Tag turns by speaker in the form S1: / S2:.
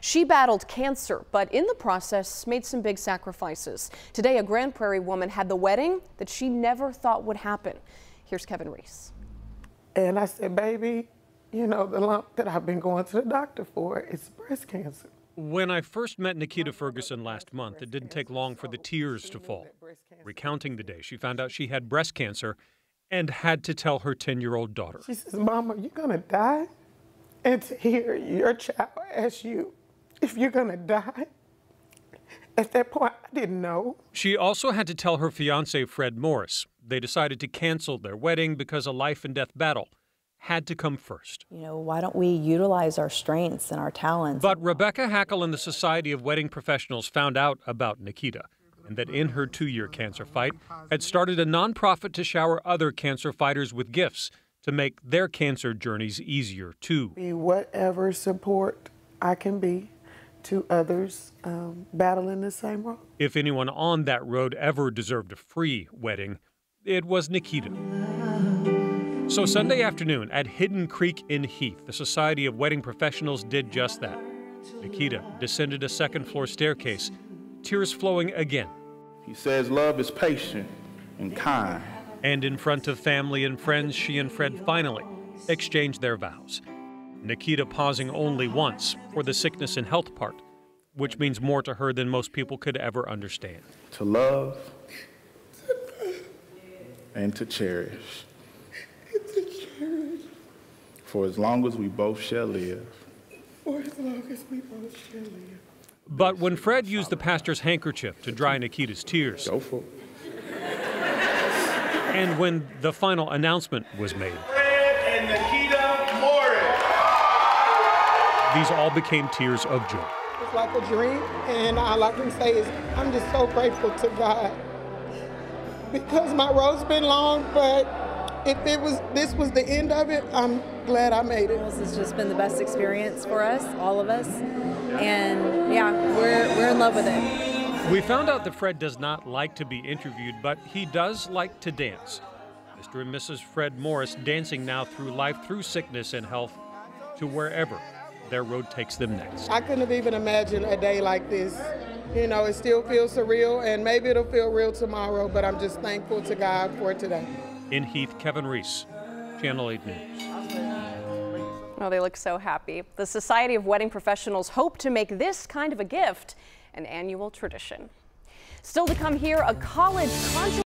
S1: She battled cancer, but in the process made some big sacrifices. Today, a Grand Prairie woman had the wedding that she never thought would happen. Here's Kevin Reese.
S2: And I said, baby, you know, the lump that I've been going to the doctor for is breast cancer.
S3: When I first met Nikita Ferguson last month, it didn't take long for the tears to fall. Recounting the day she found out she had breast cancer and had to tell her 10 year old daughter.
S2: She says, Mama, you're going to die? And to hear your child ask you if you're going to die, at that point, I didn't know.
S3: She also had to tell her fiance, Fred Morris. They decided to cancel their wedding because a life and death battle had to come first.
S4: You know, why don't we utilize our strengths and our talents?
S3: But Rebecca Hackle and the Society of Wedding Professionals found out about Nikita and that in her two year cancer fight had started a nonprofit to shower other cancer fighters with gifts to make their cancer journeys easier too.
S2: Be whatever support I can be to others um, battling the same road.
S3: If anyone on that road ever deserved a free wedding, it was Nikita. So Sunday afternoon at Hidden Creek in Heath, the Society of Wedding Professionals did just that. Nikita descended a second floor staircase, tears flowing again.
S5: He says love is patient and kind.
S3: And in front of family and friends, she and Fred finally exchanged their vows. Nikita pausing only once for the sickness and health part, which means more to her than most people could ever understand.
S5: To love and to cherish. For as long as we both shall live.
S2: For as long as we both shall live.
S3: But when Fred used the pastor's handkerchief to dry Nikita's tears,
S5: Go for it.
S3: and when the final announcement was made,
S6: Fred and Nikita Morris.
S3: these all became tears of joy.
S2: It's like a dream, and all I can say is I'm just so grateful to God because my road's been long, but if it was this was the end of it, I'm glad I made it.
S4: This has just been the best experience for us, all of us. And yeah, we're, we're in love with it.
S3: We found out that Fred does not like to be interviewed, but he does like to dance. Mr. and Mrs. Fred Morris dancing now through life, through sickness and health, to wherever their road takes them next.
S2: I couldn't have even imagined a day like this. You know, it still feels surreal, and maybe it'll feel real tomorrow, but I'm just thankful to God for today.
S3: In Heath, Kevin Reese, Channel 8 News.
S1: Oh, they look so happy. The Society of Wedding Professionals hope to make this kind of a gift an annual tradition. Still to come here, a college controversy.